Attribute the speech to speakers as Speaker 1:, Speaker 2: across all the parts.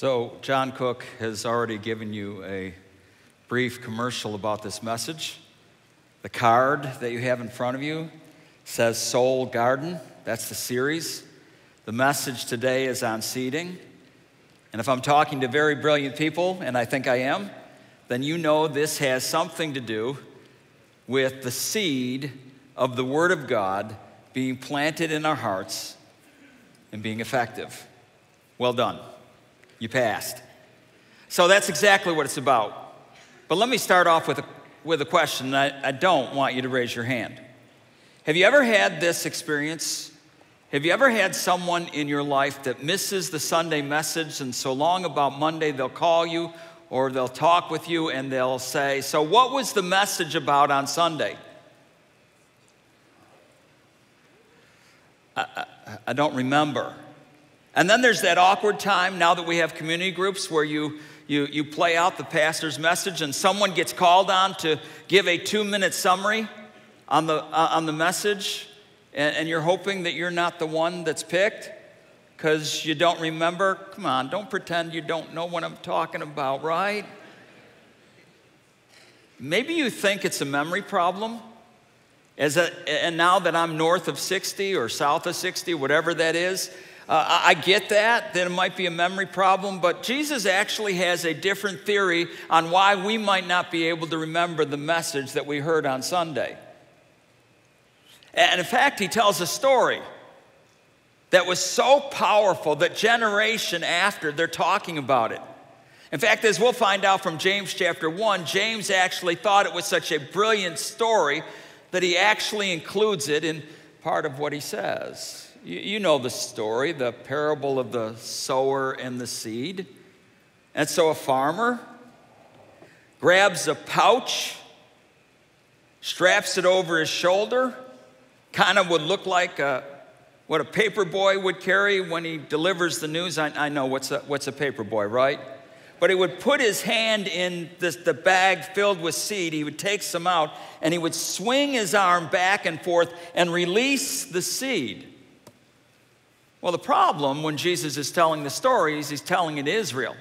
Speaker 1: So, John Cook has already given you a brief commercial about this message. The card that you have in front of you says Soul Garden. That's the series. The message today is on seeding. And if I'm talking to very brilliant people, and I think I am, then you know this has something to do with the seed of the Word of God being planted in our hearts and being effective. Well done. You passed. So that's exactly what it's about. But let me start off with a, with a question. I, I don't want you to raise your hand. Have you ever had this experience? Have you ever had someone in your life that misses the Sunday message and so long about Monday they'll call you or they'll talk with you and they'll say, So, what was the message about on Sunday? I, I, I don't remember. And then there's that awkward time now that we have community groups where you, you, you play out the pastor's message and someone gets called on to give a two minute summary on the, uh, on the message, and, and you're hoping that you're not the one that's picked because you don't remember. Come on, don't pretend you don't know what I'm talking about, right? Maybe you think it's a memory problem. As a, and now that I'm north of 60 or south of 60, whatever that is, uh, I get that, that it might be a memory problem, but Jesus actually has a different theory on why we might not be able to remember the message that we heard on Sunday. And in fact, he tells a story that was so powerful that generation after they're talking about it. In fact, as we'll find out from James chapter 1, James actually thought it was such a brilliant story that he actually includes it in part of what he says. You, know the story, the parable of the sower and the seed. And so a farmer grabs a pouch, straps it over his shoulder, kind of would look like a, what a paper boy would carry when he delivers the news. I, I know what's a, what's a paper boy, right? But he would put his hand in this, the bag filled with seed. He would take some out and he would swing his arm back and forth and release the seed. Well, the problem when Jesus is telling the stories, he's telling it Israel.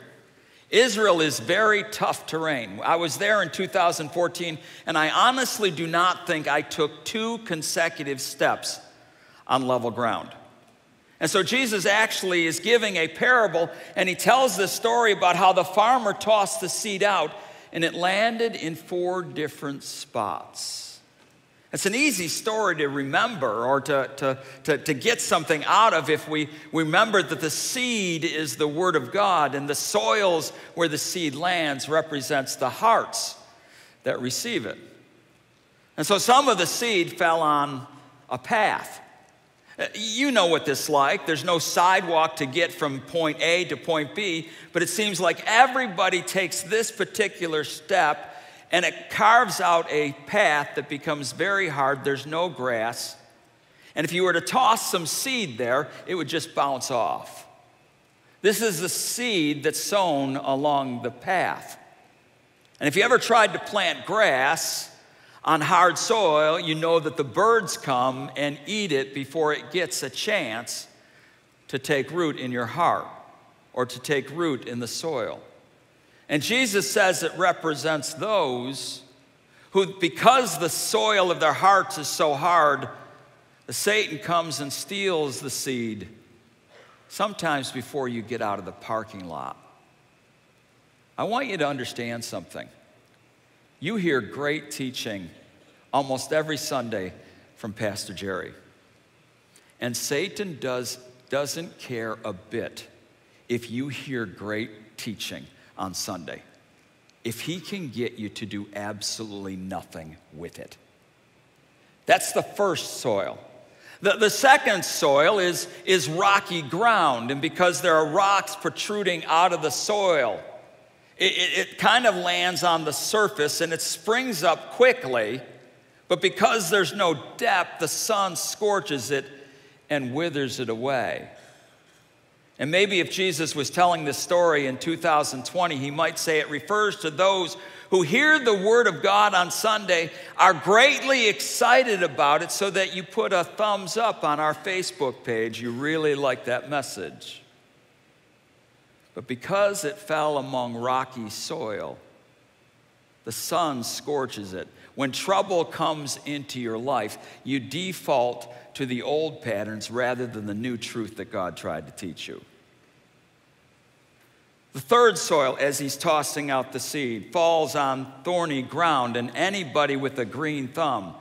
Speaker 1: Israel is very tough terrain. I was there in 2014, and I honestly do not think I took two consecutive steps on level ground. And so Jesus actually is giving a parable, and he tells this story about how the farmer tossed the seed out, and it landed in four different spots. It's an easy story to remember or to, to, to, to, get something out of if we remember that the seed is the Word of God and the soils where the seed lands represents the hearts that receive it. And so some of the seed fell on a path. Uh, you know what this is like. There's no sidewalk to get from point A to point B, but it seems like everybody takes this particular step and it carves out a path that becomes very hard. There's no grass. And if you were to toss some seed there, it would just bounce off. This is the seed that's sown along the path. And if you ever tried to plant grass on hard soil, you know that the birds come and eat it before it gets a chance to take root in your heart or to take root in the soil. And Jesus says it represents those who, because the soil of their hearts is so hard, Satan comes and steals the seed sometimes before you get out of the parking lot. I want you to understand something. You hear great teaching almost every Sunday from Pastor Jerry. And Satan does, doesn't care a bit if you hear great teaching on Sunday if he can get you to do absolutely nothing with it. That's the first soil. The, the second soil is, is rocky ground, and because there are rocks protruding out of the soil, it, it, it kind of lands on the surface and it springs up quickly, but because there's no depth, the sun scorches it and withers it away. And maybe if Jesus was telling this story in 2020, he might say it refers to those who hear the word of God on Sunday, are greatly excited about it, so that you put a thumbs up on our Facebook page. You really like that message. But because it fell among rocky soil, the sun scorches it. When trouble comes into your life, you default to the old patterns rather than the new truth that God tried to teach you. The third soil, as he's tossing out the seed, falls on thorny ground, and anybody with a green thumb,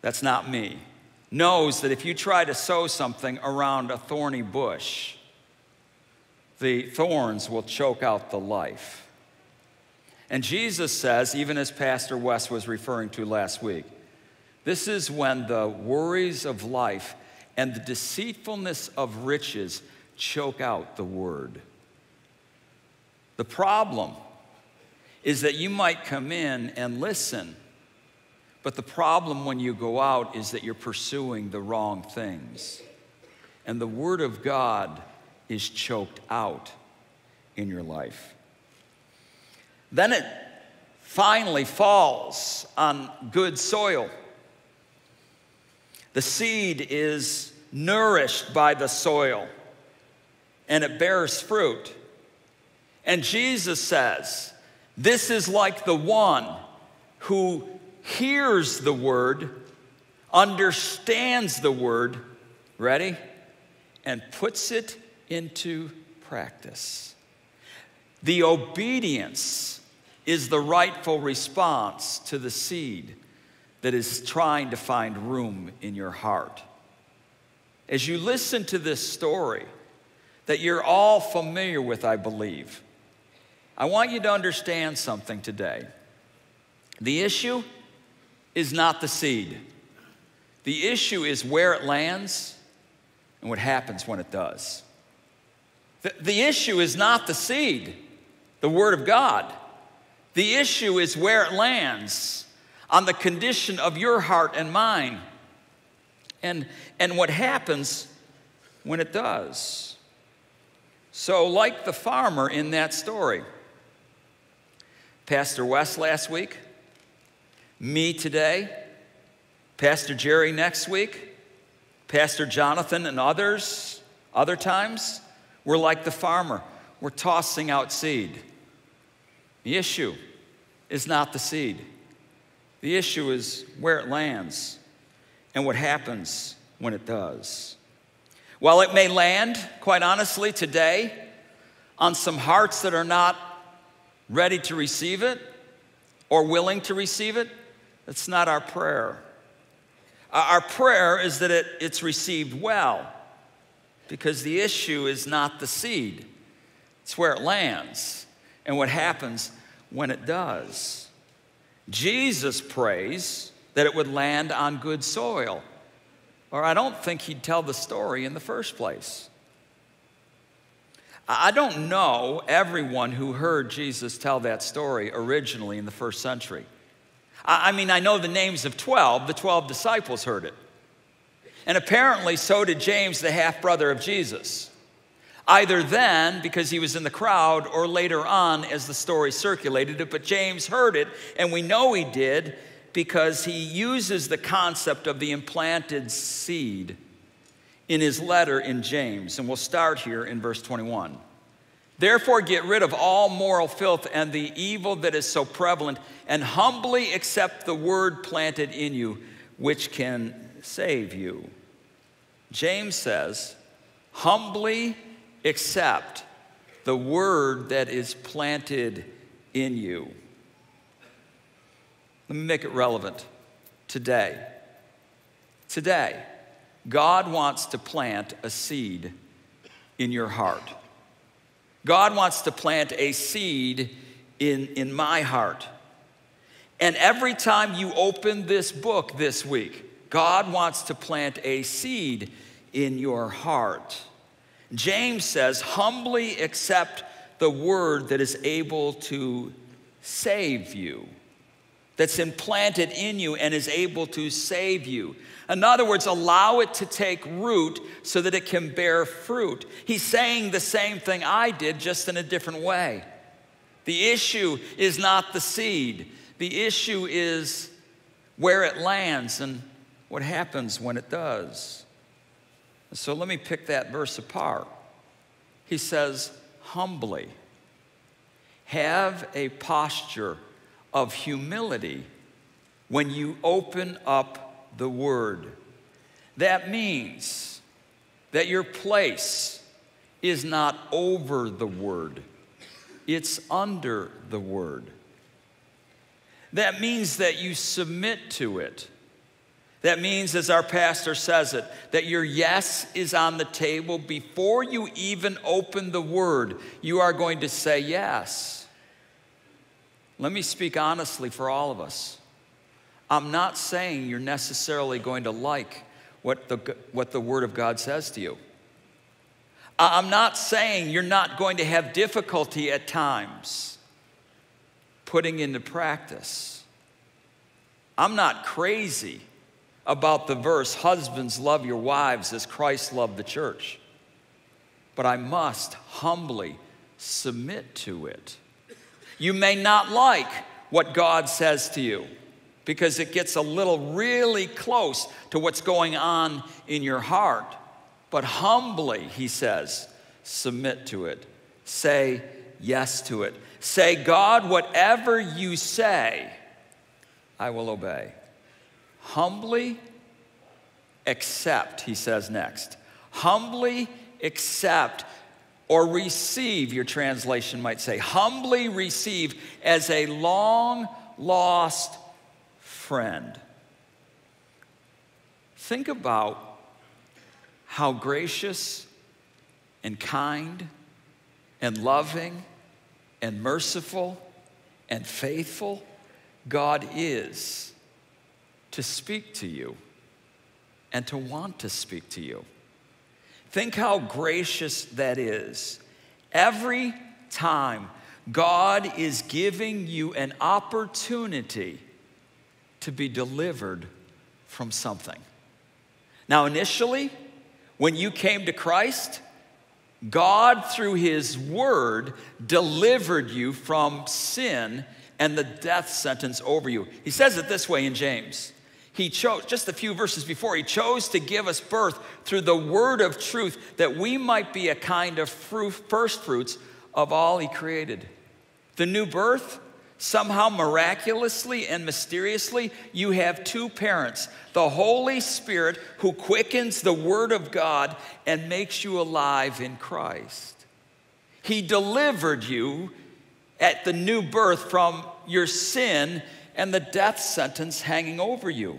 Speaker 1: that's not me, knows that if you try to sow something around a thorny bush, the thorns will choke out the life. And Jesus says, even as Pastor West was referring to last week, this is when the worries of life and the deceitfulness of riches choke out the word. The problem is that you might come in and listen, but the problem when you go out is that you're pursuing the wrong things. And the Word of God is choked out in your life. Then it finally falls on good soil. The seed is nourished by the soil and it bears fruit. And Jesus says, This is like the one who hears the word, understands the word, ready? And puts it into practice. The obedience is the rightful response to the seed that is trying to find room in your heart. As you listen to this story that you're all familiar with, I believe, I want you to understand something today. The issue is not the seed, the issue is where it lands and what happens when it does. The, the issue is not the seed, the Word of God. The issue is where it lands on the condition of your heart and mine and, and what happens when it does. So, like the farmer in that story, Pastor West last week, me today, Pastor Jerry next week, Pastor Jonathan and others, other times, we're like the farmer. We're tossing out seed. The issue is not the seed, the issue is where it lands and what happens when it does. While it may land, quite honestly, today on some hearts that are not ready to receive it or willing to receive it, that's not our prayer. Our prayer is that it, it's received well because the issue is not the seed, it's where it lands and what happens when it does. Jesus prays that it would land on good soil, or I don't think he'd tell the story in the first place. I don't know everyone who heard Jesus tell that story originally in the first century. I mean, I know the names of 12, the 12 disciples heard it. And apparently, so did James, the half brother of Jesus. Either then, because he was in the crowd, or later on as the story circulated it, but James heard it, and we know he did because he uses the concept of the implanted seed in his letter in James. And we'll start here in verse 21. Therefore, get rid of all moral filth and the evil that is so prevalent, and humbly accept the word planted in you, which can save you. James says, humbly accept the word that is planted in you. Let me make it relevant today. Today, God wants to plant a seed in your heart. God wants to plant a seed in, in my heart. And every time you open this book this week, God wants to plant a seed in your heart. James says, humbly accept the word that is able to save you, that's implanted in you and is able to save you. In other words, allow it to take root so that it can bear fruit. He's saying the same thing I did, just in a different way. The issue is not the seed, the issue is where it lands and what happens when it does. So let me pick that verse apart. He says, humbly. Have a posture of humility when you open up the Word. That means that your place is not over the Word, it's under the Word. That means that you submit to it. That means, as our pastor says it, that your yes is on the table before you even open the word. You are going to say yes. Let me speak honestly for all of us. I'm not saying you're necessarily going to like what the, what the Word of God says to you. I'm not saying you're not going to have difficulty at times putting into practice. I'm not crazy about the verse, Husbands, love your wives as Christ loved the church. But I must humbly submit to it. You may not like what God says to you because it gets a little really close to what's going on in your heart. But humbly, he says, submit to it. Say yes to it. Say, God, whatever you say, I will obey. Humbly accept, he says next. Humbly accept or receive, your translation might say. Humbly receive as a long lost friend. Think about how gracious and kind and loving and merciful and faithful God is to speak to you and to want to speak to you. Think how gracious that is. Every time God is giving you an opportunity to be delivered from something. Now, initially, when you came to Christ, God, through His Word, delivered you from sin and the death sentence over you. He says it this way in James he chose, just a few verses before, he chose to give us birth through the word of truth that we might be a kind of fruit, first fruits of all he created. The new birth, somehow miraculously and mysteriously, you have two parents the Holy Spirit who quickens the word of God and makes you alive in Christ. He delivered you at the new birth from your sin and the death sentence hanging over you.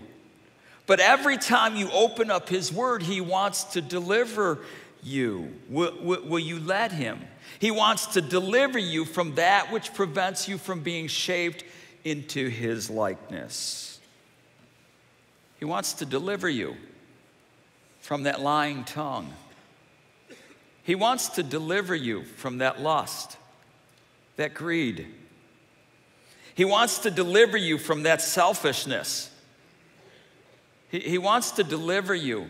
Speaker 1: But every time you open up His Word, He wants to deliver you. Will, will, you let Him? He wants to deliver you from that which prevents you from being shaped into His likeness. He wants to deliver you from that lying tongue. He wants to deliver you from that lust, that greed he wants to deliver you from that selfishness. He, he wants to deliver you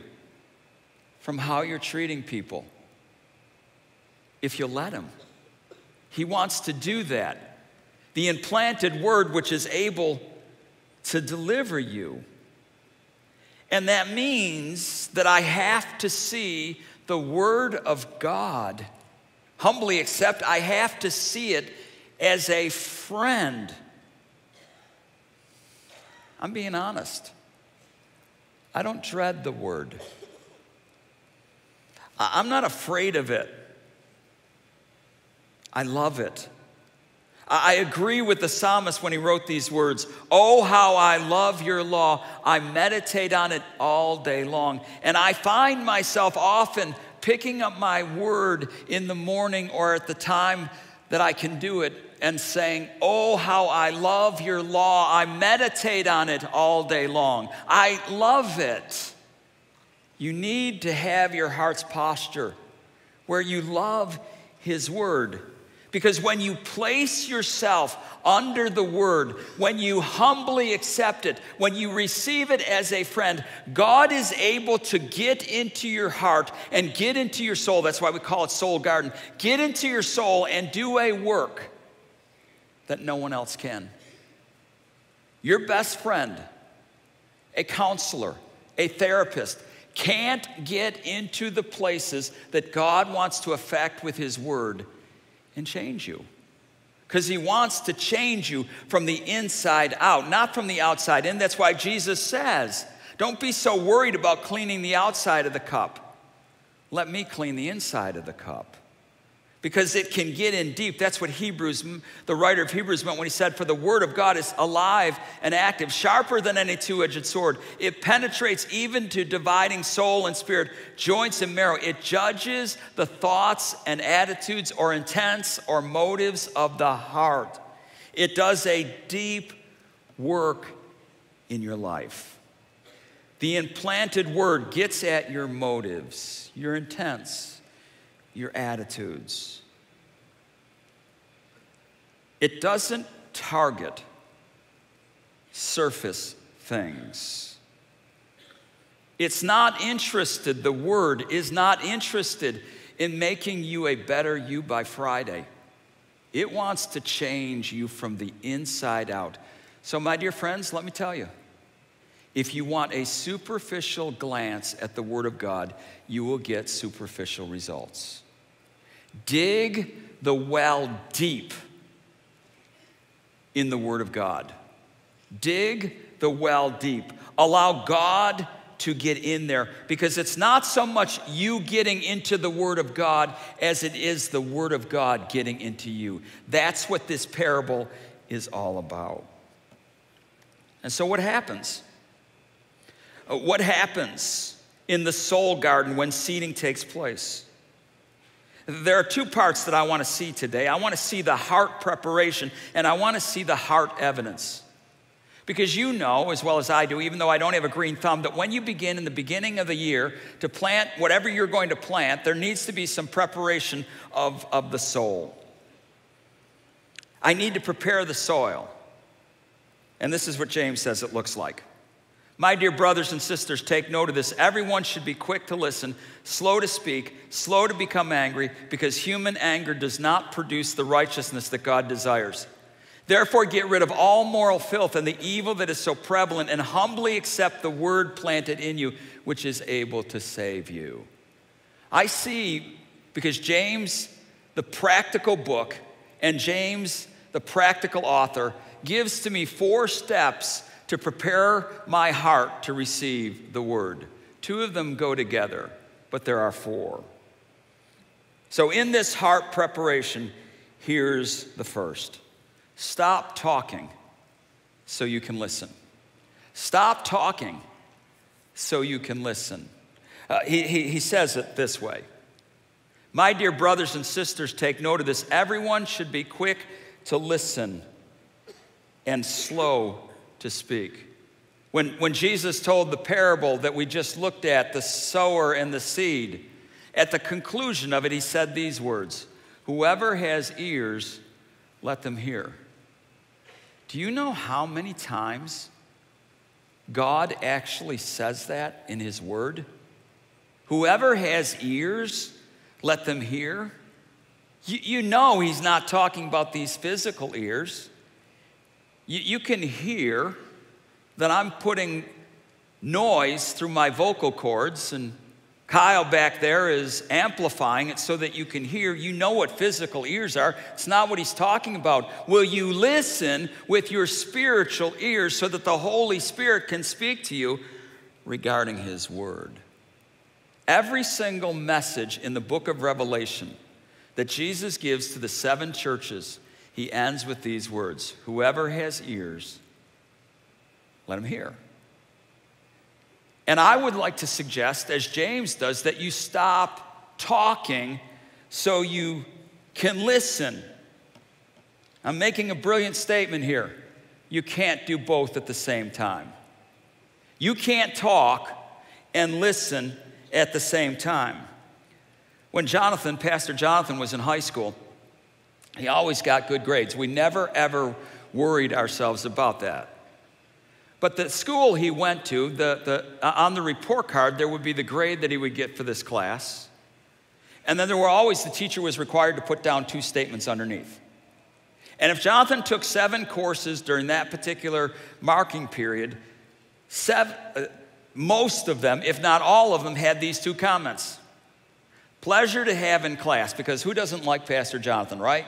Speaker 1: from how you're treating people. If you let Him, He wants to do that. The implanted word, which is able to deliver you. And that means that I have to see the Word of God. Humbly accept, I have to see it as a friend I'm being honest. I don't dread the word. I'm not afraid of it. I love it. I agree with the psalmist when he wrote these words Oh, how I love your law. I meditate on it all day long. And I find myself often picking up my word in the morning or at the time that I can do it and saying, Oh, how I love your law. I meditate on it all day long. I love it. You need to have your heart's posture where you love His Word. Because when you place yourself under the Word, when you humbly accept it, when you receive it as a friend, God is able to get into your heart and get into your soul. That's why we call it Soul Garden. Get into your soul and do a work that no one else can. Your best friend, a counselor, a therapist, can't get into the places that God wants to affect with His Word and change you. Because he wants to change you from the inside out, not from the outside in. That's why Jesus says, Don't be so worried about cleaning the outside of the cup. Let me clean the inside of the cup because it can get in deep. That's what Hebrews, the writer of Hebrews meant when he said, For the word of God is alive and active, sharper than any two edged sword. It penetrates even to dividing soul and spirit, joints and marrow. It judges the thoughts and attitudes or intents or motives of the heart. It does a deep work in your life. The implanted word gets at your motives, your intents your attitudes. It doesn't target surface things. It's not interested, the word is not interested in making you a better you by Friday. It wants to change you from the inside out. So, my dear friends, let me tell you if you want a superficial glance at the Word of God, you will get superficial results. Dig the well deep in the Word of God. Dig the well deep. Allow God to get in there because it's not so much you getting into the Word of God as it is the Word of God getting into you. That's what this parable is all about. And so, what happens? Uh, what happens in the soul garden when seeding takes place? There are two parts that I want to see today. I want to see the heart preparation and I want to see the heart evidence. Because you know, as well as I do, even though I don't have a green thumb, that when you begin in the beginning of the year to plant whatever you're going to plant, there needs to be some preparation of, of the soul. I need to prepare the soil. And this is what James says it looks like. My dear brothers and sisters, take note of this. Everyone should be quick to listen, slow to speak, slow to become angry, because human anger does not produce the righteousness that God desires. Therefore, get rid of all moral filth and the evil that is so prevalent, and humbly accept the word planted in you, which is able to save you. I see, because James, the practical book, and James, the practical author, gives to me four steps to prepare my heart to receive the word. Two of them go together, but there are four. So, in this heart preparation, here's the first stop talking so you can listen. Stop talking so you can listen. Uh, he, he, he says it this way My dear brothers and sisters, take note of this. Everyone should be quick to listen and slow to speak. When, when Jesus told the parable that we just looked at, the sower and the seed, at the conclusion of it, he said these words Whoever has ears, let them hear. Do you know how many times God actually says that in His Word? Whoever has ears, let them hear. You, you know He's not talking about these physical ears. You, you can hear that I'm putting noise through my vocal cords, and Kyle back there is amplifying it so that you can hear. You know what physical ears are. It's not what he's talking about. Will you listen with your spiritual ears so that the Holy Spirit can speak to you regarding his word? Every single message in the book of Revelation that Jesus gives to the seven churches he ends with these words Whoever has ears, let him hear. And I would like to suggest, as James does, that you stop talking so you can listen. I'm making a brilliant statement here. You can't do both at the same time. You can't talk and listen at the same time. When Jonathan, Pastor Jonathan, was in high school, he always got good grades. We never, ever worried ourselves about that. But the school he went to, the, the, uh, on the report card, there would be the grade that he would get for this class. And then there were always, the teacher was required to put down two statements underneath. And if Jonathan took seven courses during that particular marking period, seven, uh, most of them, if not all of them, had these two comments. pleasure to have in class, because who doesn't like Pastor Jonathan, right?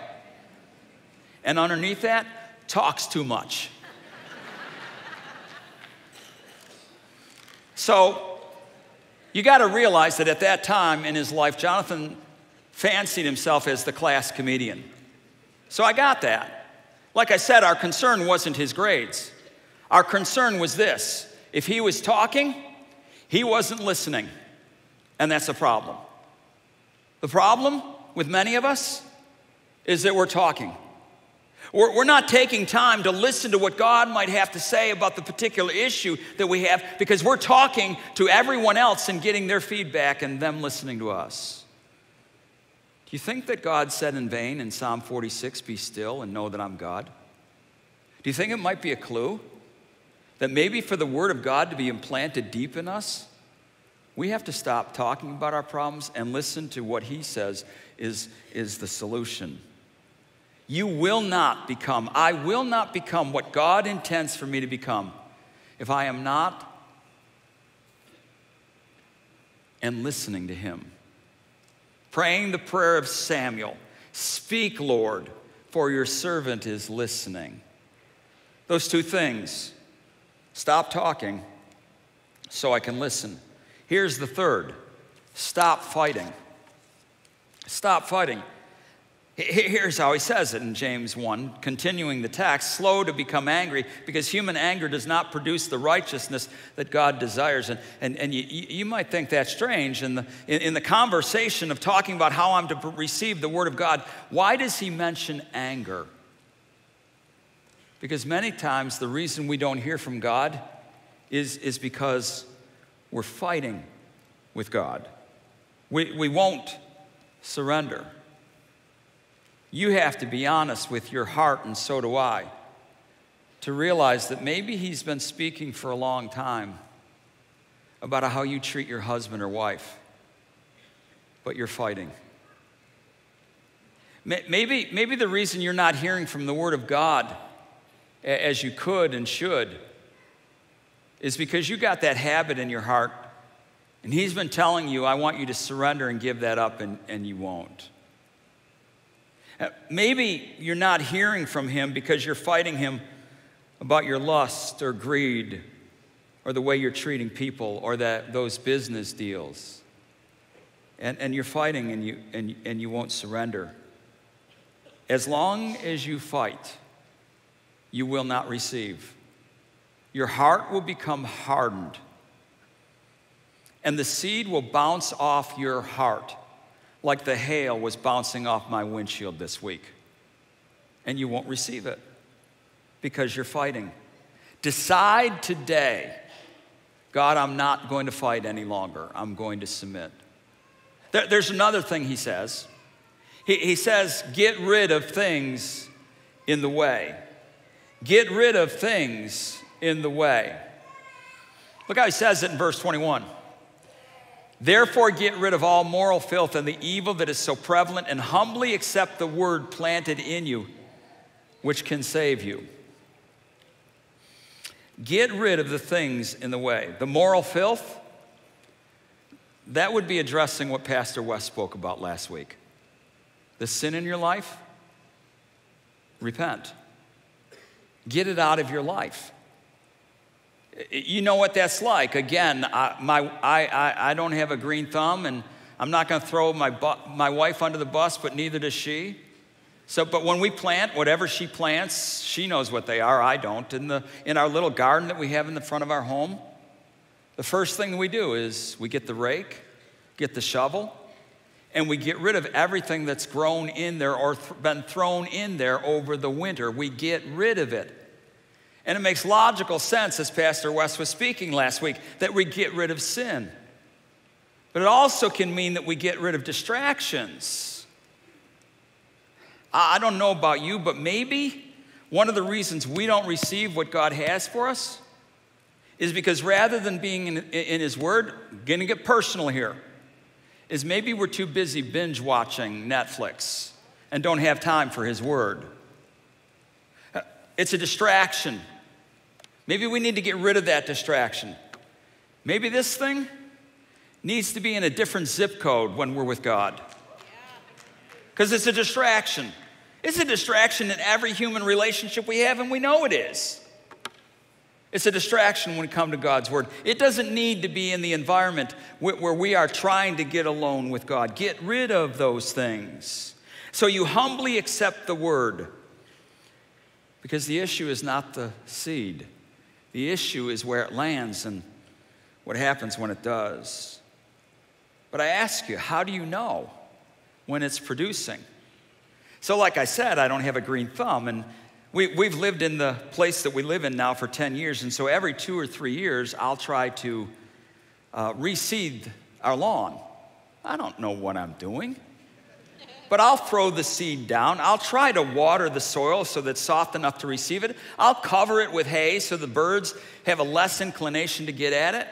Speaker 1: And underneath that, talks too much. so, you got to realize that at that time in his life, Jonathan fancied himself as the class comedian. So I got that. Like I said, our concern wasn't his grades. Our concern was this if he was talking, he wasn't listening. And that's a problem. The problem with many of us is that we're talking. We're, we're not taking time to listen to what God might have to say about the particular issue that we have because we're talking to everyone else and getting their feedback and them listening to us. Do you think that God said in vain in Psalm 46, Be still and know that I'm God? Do you think it might be a clue that maybe for the Word of God to be implanted deep in us, we have to stop talking about our problems and listen to what He says is, is the solution? You will not become, I will not become what God intends for me to become if I am not and listening to Him praying the prayer of Samuel Speak, Lord, for your servant is listening. Those two things stop talking so I can listen. Here's the third stop fighting. Stop fighting. Here's how he says it in James 1, continuing the text slow to become angry, because human anger does not produce the righteousness that God desires. And, and, and you, you might think that's strange. In the, in, in the conversation of talking about how I'm to receive the Word of God, why does he mention anger? Because many times the reason we don't hear from God is, is because we're fighting with God. We, we won't surrender. You have to be honest with your heart, and so do I, to realize that maybe He's been speaking for a long time about how you treat your husband or wife, but you're fighting. Maybe, maybe the reason you're not hearing from the Word of God as you could and should is because you got that habit in your heart, and He's been telling you, I want you to surrender and give that up, and, and you won't. Uh, maybe you're not hearing from him because you're fighting him about your lust or greed or the way you're treating people or that, those business deals. And, and you're fighting and you, and, and you won't surrender. As long as you fight, you will not receive. Your heart will become hardened, and the seed will bounce off your heart like the hail was bouncing off my windshield this week. And you won't receive it because you're fighting. Decide today God, I'm not going to fight any longer. I'm going to submit. There, there's another thing he says. He, he says, get rid of things in the way. Get rid of things in the way. Look how he says it in verse 21. Therefore, get rid of all moral filth and the evil that is so prevalent, and humbly accept the word planted in you, which can save you. Get rid of the things in the way. The moral filth, that would be addressing what Pastor West spoke about last week. The sin in your life, repent. Get it out of your life. You know what that's like. Again, I, my, I, I, I don't have a green thumb, and I'm not going to throw my, my wife under the bus, but neither does she. So, but when we plant, whatever she plants, she knows what they are. I don't. In, the, in our little garden that we have in the front of our home, the first thing we do is we get the rake, get the shovel, and we get rid of everything that's grown in there or th- been thrown in there over the winter. We get rid of it. And it makes logical sense, as Pastor West was speaking last week, that we get rid of sin. But it also can mean that we get rid of distractions. I don't know about you, but maybe one of the reasons we don't receive what God has for us is because rather than being in, in His Word, getting it personal here, is maybe we're too busy binge watching Netflix and don't have time for His Word. It's a distraction. Maybe we need to get rid of that distraction. Maybe this thing needs to be in a different zip code when we're with God. Because it's a distraction. It's a distraction in every human relationship we have, and we know it is. It's a distraction when we come to God's Word. It doesn't need to be in the environment where we are trying to get alone with God. Get rid of those things. So you humbly accept the Word. Because the issue is not the seed, the issue is where it lands and what happens when it does. But I ask you, how do you know when it's producing? So, like I said, I don't have a green thumb, and we, we've lived in the place that we live in now for 10 years, and so every two or three years, I'll try to uh, reseed our lawn. I don't know what I'm doing, but I'll throw the seed down. I'll try to water the soil so that's soft enough to receive it. I'll cover it with hay so the birds have a less inclination to get at it.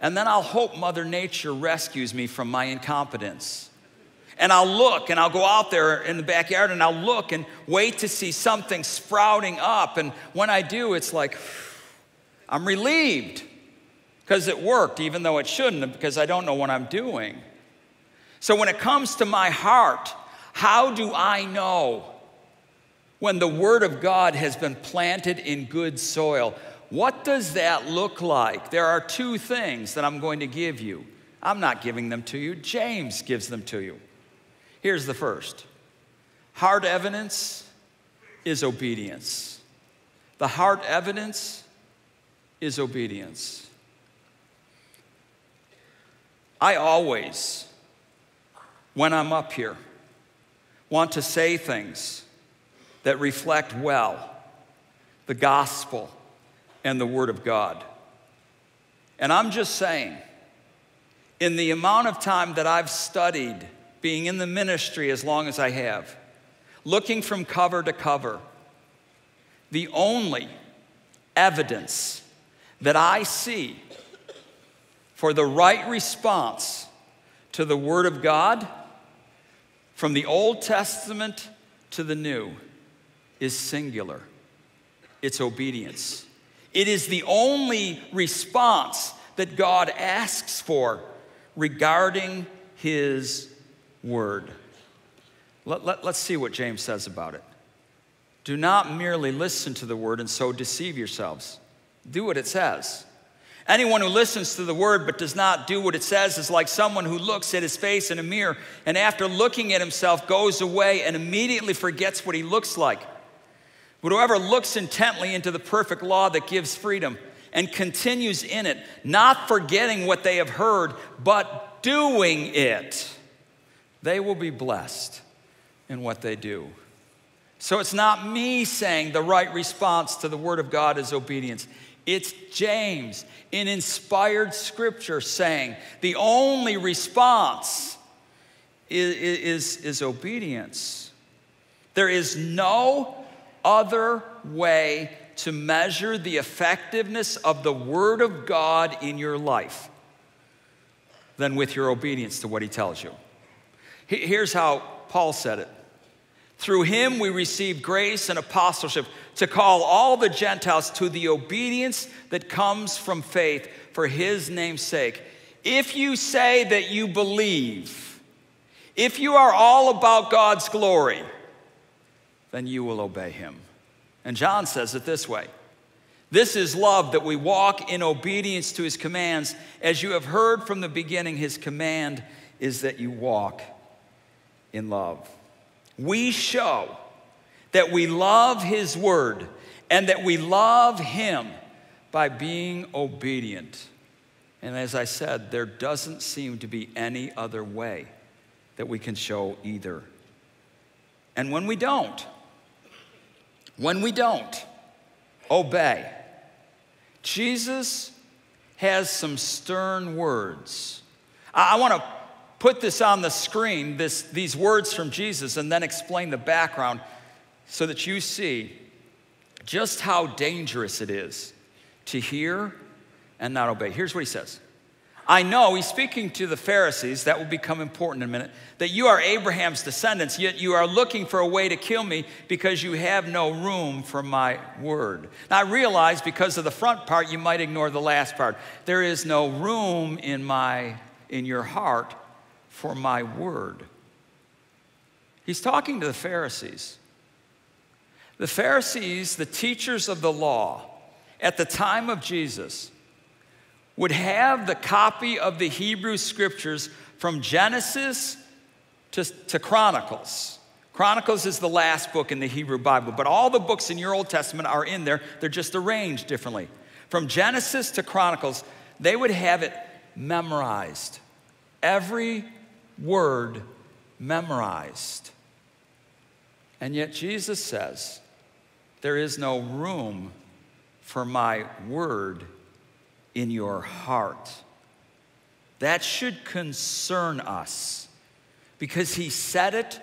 Speaker 1: And then I'll hope Mother Nature rescues me from my incompetence. And I'll look and I'll go out there in the backyard and I'll look and wait to see something sprouting up. And when I do, it's like, I'm relieved because it worked, even though it shouldn't because I don't know what I'm doing. So when it comes to my heart, how do I know when the Word of God has been planted in good soil? What does that look like? There are two things that I'm going to give you. I'm not giving them to you, James gives them to you. Here's the first hard evidence is obedience. The hard evidence is obedience. I always, when I'm up here, want to say things that reflect well the gospel and the Word of God. And I'm just saying, in the amount of time that I've studied being in the ministry as long as I have, looking from cover to cover, the only evidence that I see for the right response to the Word of God from the Old Testament to the New is singular it's obedience. It is the only response that God asks for regarding His word. Let, let, let's see what James says about it. Do not merely listen to the word and so deceive yourselves. Do what it says. Anyone who listens to the word but does not do what it says is like someone who looks at his face in a mirror and after looking at himself goes away and immediately forgets what he looks like. But whoever looks intently into the perfect law that gives freedom and continues in it, not forgetting what they have heard, but doing it, they will be blessed in what they do. So it's not me saying the right response to the Word of God is obedience. It's James in inspired scripture saying the only response is, is, is obedience. There is no other way to measure the effectiveness of the Word of God in your life than with your obedience to what He tells you. Here's how Paul said it Through him we receive grace and apostleship to call all the Gentiles to the obedience that comes from faith for his name's sake. If you say that you believe, if you are all about God's glory, then you will obey him. And John says it this way This is love that we walk in obedience to his commands. As you have heard from the beginning, his command is that you walk in love. We show that we love His Word and that we love Him by being obedient. And as I said, there doesn't seem to be any other way that we can show either. And when we don't, when we don't obey, Jesus has some stern words. I, want to put this on the screen, this, these words from Jesus, and then explain the background so that you see just how dangerous it is to hear and not obey. Here's what he says I know, he's speaking to the Pharisees, that will become important in a minute, that you are Abraham's descendants, yet you are looking for a way to kill me because you have no room for my word. Now, I realize because of the front part, you might ignore the last part. There is no room in, my, in your heart for my word. He's talking to the Pharisees. The Pharisees, the teachers of the law at the time of Jesus, would have the copy of the Hebrew scriptures from Genesis to, to, Chronicles. Chronicles is the last book in the Hebrew Bible, but all the books in your Old Testament are in there. They're just arranged differently. From Genesis to Chronicles, they would have it memorized. Every word memorized. And yet Jesus says, There is no room for my word in your heart. That should concern us because he said it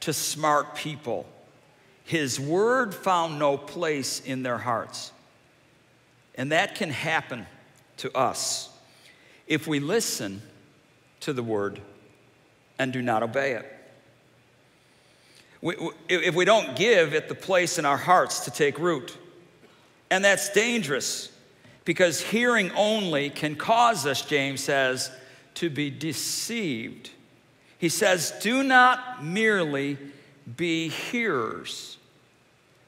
Speaker 1: to smart people. His word found no place in their hearts. And that can happen to us if we listen to the word and do not obey it. if we don't give it the place in our hearts to take root. And that's dangerous because hearing only can cause us, James says, to be deceived. He says, Do not merely be hearers.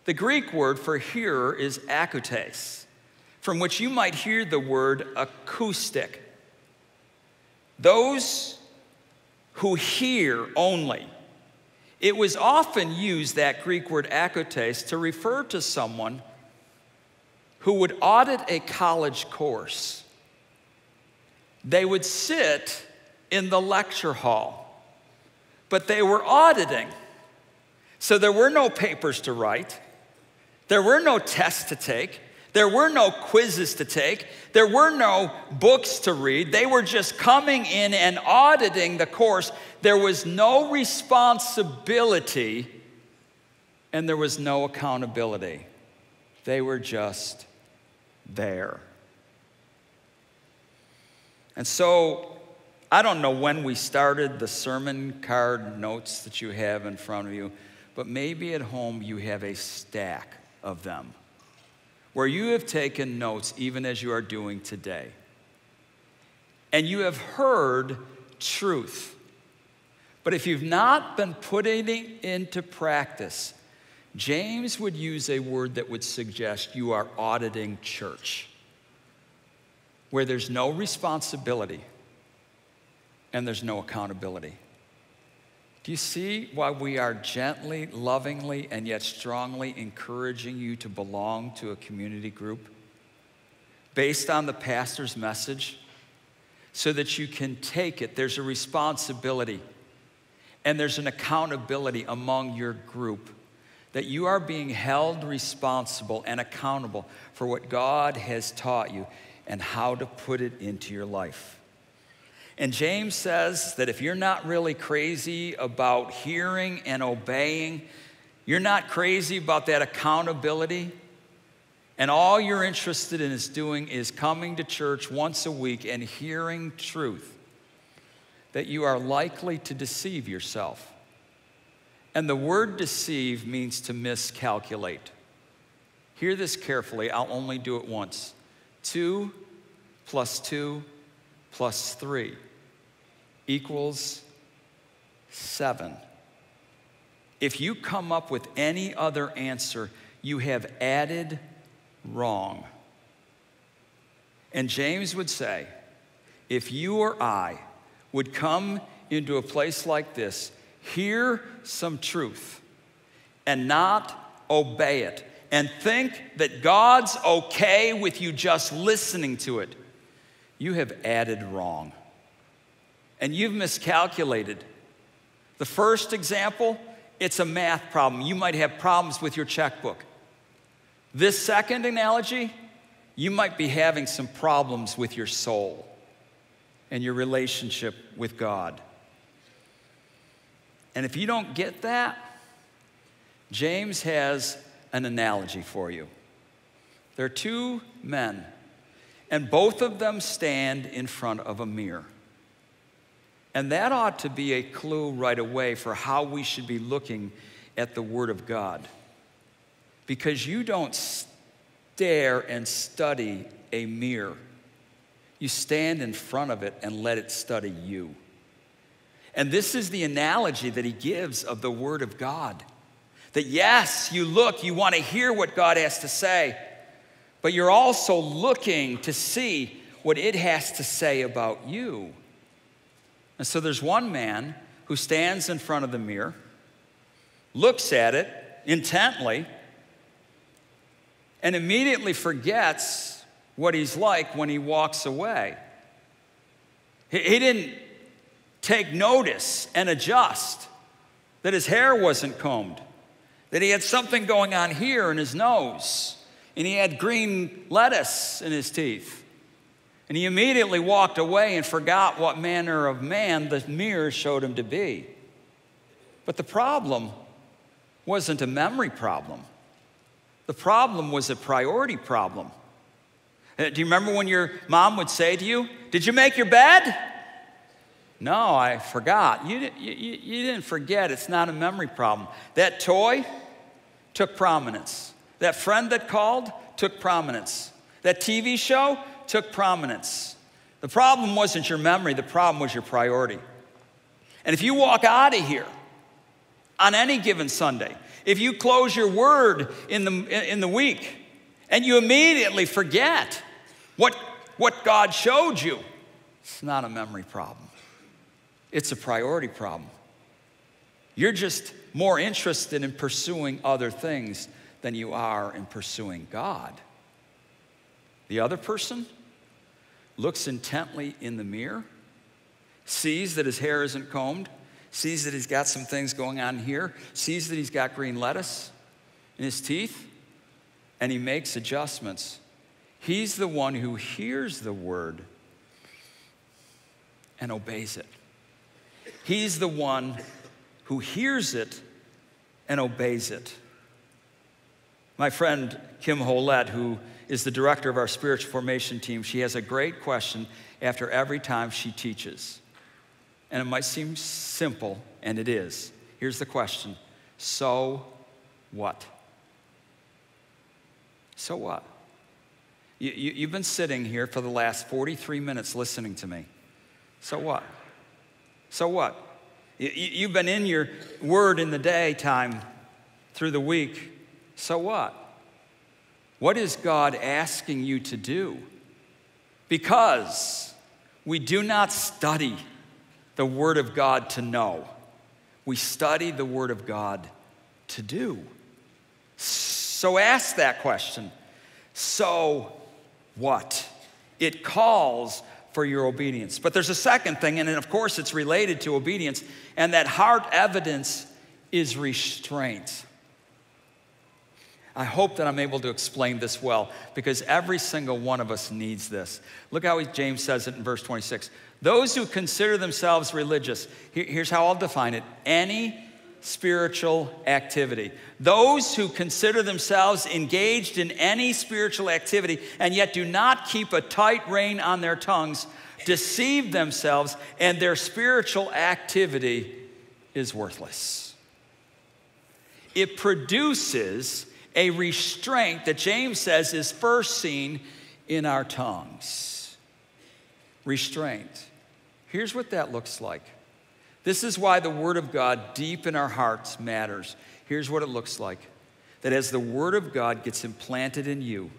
Speaker 1: The Greek word for hearer is akoutes, from which you might hear the word acoustic. Those who hear only. It was often used, that Greek word akoutes, to refer to someone who would audit a college course. They would sit in the lecture hall, but they were auditing. So there were no papers to write, there were no tests to take. There were no quizzes to take. There were no books to read. They were just coming in and auditing the course. There was no responsibility and there was no accountability. They were just there. And so, I don't know when we started the sermon card notes that you have in front of you, but maybe at home you have a stack of them where you have taken notes even as you are doing today. And you have heard truth. But if you've not been putting it into practice, James would use a word that would suggest you are auditing church, where there's no responsibility and there's no accountability. Do you see why we are gently, lovingly, and yet strongly encouraging you to belong to a community group based on the pastor's message so that you can take it? There's a responsibility and there's an accountability among your group that you are being held responsible and accountable for what God has taught you and how to put it into your life. And James says that if you're not really crazy about hearing and obeying, you're not crazy about that accountability, and all you're interested in is doing is coming to church once a week and hearing truth, that you are likely to deceive yourself. And the word deceive means to miscalculate. Hear this carefully, I'll only do it once. Two plus two plus three equals seven. If you come up with any other answer, you have added wrong. And James would say, if you or I would come into a place like this hear some truth and not obey it and think that God's okay with you just listening to it, you have added wrong. And you've miscalculated. The first example, it's a math problem. You might have problems with your checkbook. This second analogy, you might be having some problems with your soul and your relationship with God. And if you don't get that, James has an analogy for you. There are two men, and both of them stand in front of a mirror. And that ought to be a clue right away for how we should be looking at the Word of God. Because you don't stare and study a mirror, you stand in front of it and let it study you. And this is the analogy that he gives of the Word of God. That yes, you look, you want to hear what God has to say, but you're also looking to see what it has to say about you. And so there's one man who stands in front of the mirror, looks at it intently, and immediately forgets what he's like when he walks away. He, didn't take notice and adjust that his hair wasn't combed, that he had something going on here in his nose, and he had green lettuce in his teeth. And he immediately walked away and forgot what manner of man the mirror showed him to be. But the problem wasn't a memory problem, the problem was a priority problem. Uh, do you remember when your mom would say to you, Did you make your bed? No, I forgot. You, you, you didn't forget. It's not a memory problem. That toy took prominence. That friend that called took prominence. That TV show took prominence. The problem wasn't your memory, the problem was your priority. And if you walk out of here on any given Sunday, if you close your word in the, in the week and you immediately forget what, what God showed you, it's not a memory problem. It's a priority problem. You're just more interested in pursuing other things than you are in pursuing God. The other person looks intently in the mirror, sees that his hair isn't combed, sees that he's got some things going on here, sees that he's got green lettuce in his teeth, and he makes adjustments. He's the one who hears the word and obeys it. He's the one who hears it and obeys it. My friend Kim Holett, who is the director of our spiritual formation team, she has a great question after every time she teaches. And it might seem simple, and it is. Here's the question So what? So what? You, you, you've been sitting here for the last 43 minutes listening to me. So what? So what? You've been in your word in the daytime through the week. So what? What is God asking you to do? Because we do not study the Word of God to know, we study the Word of God to do. So ask that question. So what? It calls for your obedience. But there's a second thing, and of course it's related to obedience, and that heart evidence is restraint. I hope that I'm able to explain this well because every single one of us needs this. Look how James says it in verse 26. Those who consider themselves religious, here's how I'll define it any spiritual activity. Those who consider themselves engaged in any spiritual activity and yet do not keep a tight rein on their tongues deceive themselves, and their spiritual activity is worthless. It produces a restraint that James says is first seen in our tongues. Restraint. Here's what that looks like this is why the Word of God deep in our hearts matters. Here's what it looks like that as the Word of God gets implanted in you,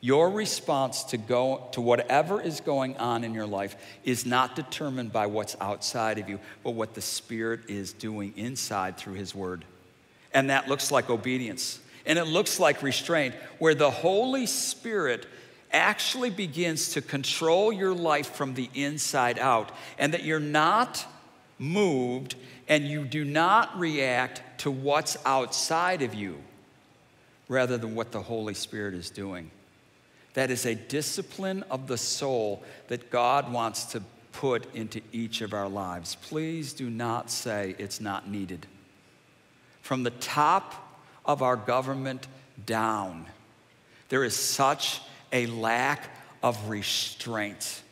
Speaker 1: your response to, go, to whatever is going on in your life is not determined by what's outside of you, but what the Spirit is doing inside through His Word. And that looks like obedience. And it looks like restraint, where the Holy Spirit actually begins to control your life from the inside out, and that you're not moved and you do not react to what's outside of you rather than what the Holy Spirit is doing. That is a discipline of the soul that God wants to put into each of our lives. Please do not say it's not needed. From the top of our government down, there is such a lack of restraint.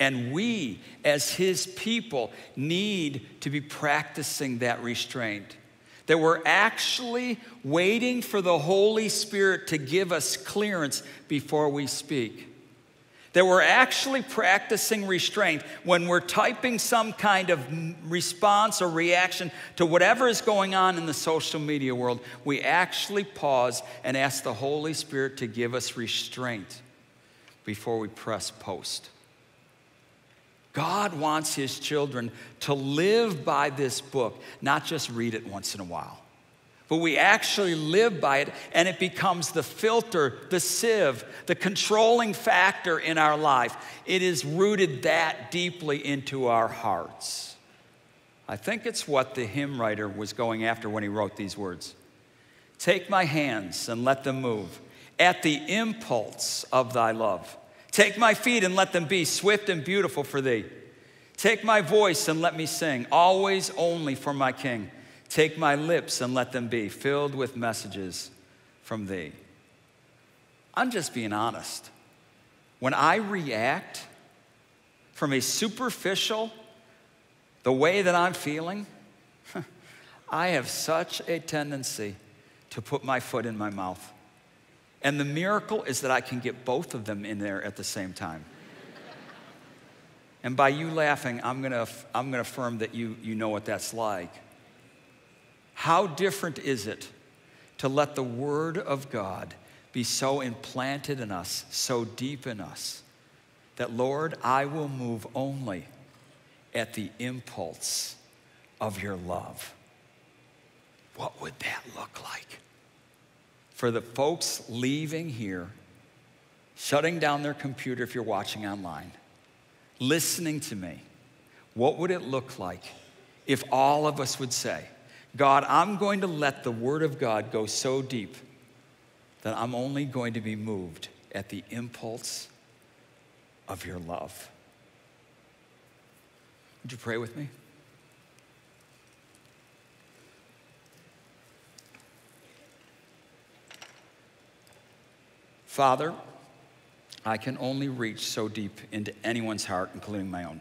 Speaker 1: And we, as his people, need to be practicing that restraint. That we're actually waiting for the Holy Spirit to give us clearance before we speak. That we're actually practicing restraint when we're typing some kind of response or reaction to whatever is going on in the social media world. We actually pause and ask the Holy Spirit to give us restraint before we press post. God wants his children to live by this book, not just read it once in a while. But we actually live by it, and it becomes the filter, the sieve, the controlling factor in our life. It is rooted that deeply into our hearts. I think it's what the hymn writer was going after when he wrote these words Take my hands and let them move at the impulse of thy love. Take my feet and let them be swift and beautiful for thee. Take my voice and let me sing, always only for my King. Take my lips and let them be filled with messages from thee. I'm just being honest. When I react from a superficial, the way that I'm feeling, I have such a tendency to put my foot in my mouth. And the miracle is that I can get both of them in there at the same time. and by you laughing, I'm gonna, I'm gonna affirm that you, you know what that's like. How different is it to let the Word of God be so implanted in us, so deep in us, that, Lord, I will move only at the impulse of your love? What would that look like? for the folks leaving here, shutting down their computer if you're watching online, listening to me, what would it look like if all of us would say, God, I'm going to let the Word of God go so deep that I'm only going to be moved at the impulse of your love? Would you pray with me? Father, I can only reach so deep into anyone's heart, including my own.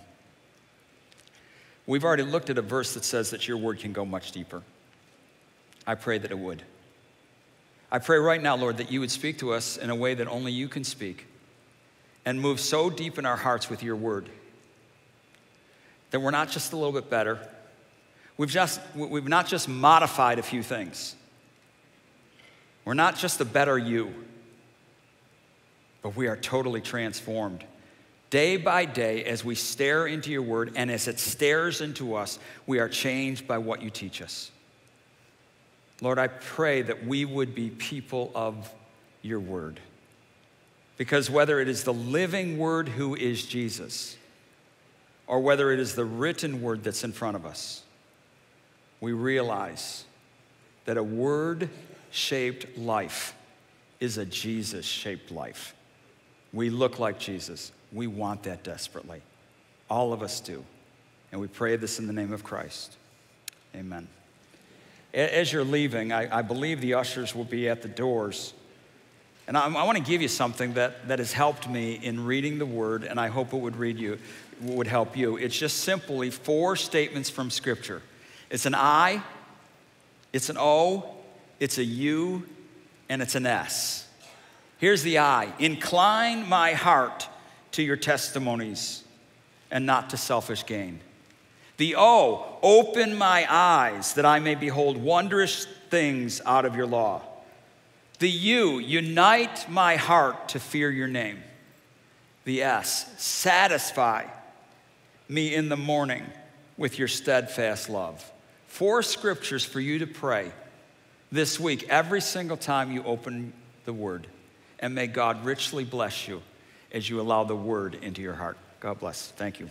Speaker 1: We've already looked at a verse that says that your word can go much deeper. I pray that it would. I pray right now, Lord, that you would speak to us in a way that only you can speak and move so deep in our hearts with your word that we're not just a little bit better. We've, just, we've not just modified a few things. We're not just a better you but we are totally transformed. Day by day, as we stare into your word and as it stares into us, we are changed by what you teach us. Lord, I pray that we would be people of your word. Because whether it is the living word who is Jesus, or whether it is the written word that's in front of us, we realize that a word shaped life is a Jesus shaped life. We look like Jesus. We want that desperately. All of us do. And we pray this in the name of Christ. Amen. As you're leaving, I, I believe the ushers will be at the doors. And I, I want to give you something that, that has helped me in reading the word, and I hope it would read you, would help you. It's just simply four statements from Scripture. It's an I, it's an O, it's a U, and it's an S. Here's the I incline my heart to your testimonies and not to selfish gain. The O, open my eyes that I may behold wondrous things out of your law. The U, unite my heart to fear your name. The S, satisfy me in the morning with your steadfast love. Four scriptures for you to pray this week, every single time you open the word. And may God richly bless you as you allow the word into your heart. God bless. Thank you.